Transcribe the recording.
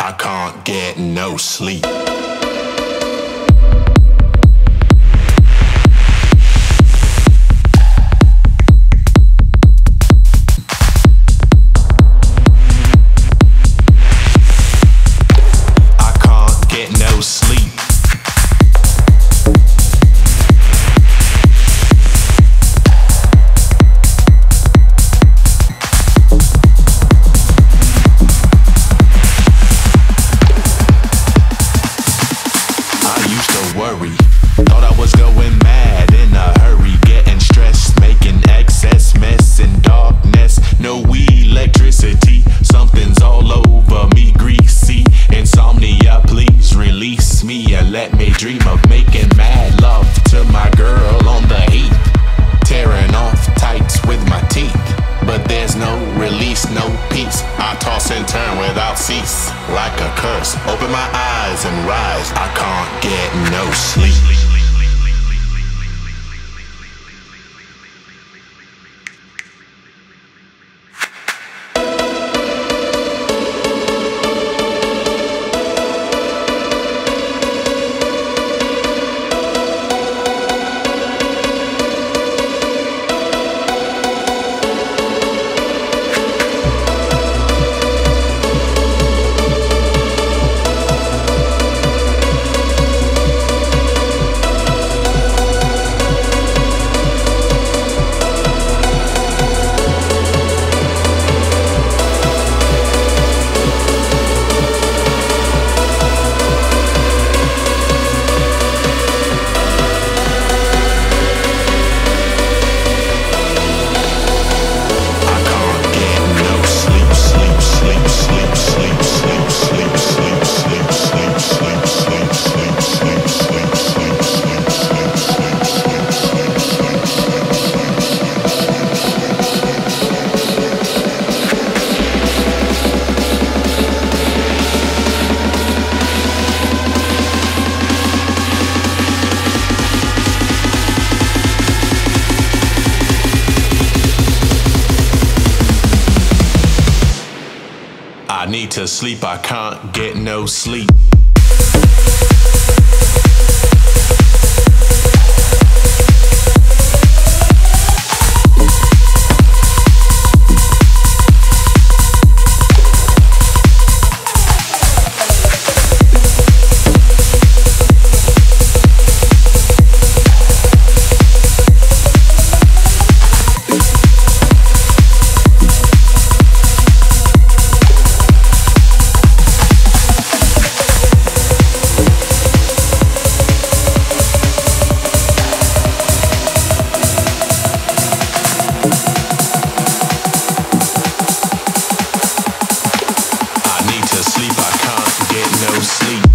I can't get no sleep. Used to worry. Thought I was going mad in a hurry, getting stressed, making excess mess in darkness. No electricity, something's all over me, greasy. Insomnia, please release me and let me dream of making mad love to my girl Open my eyes and rise. I can't get no sleep. I need to sleep, I can't get no sleep. no sleep.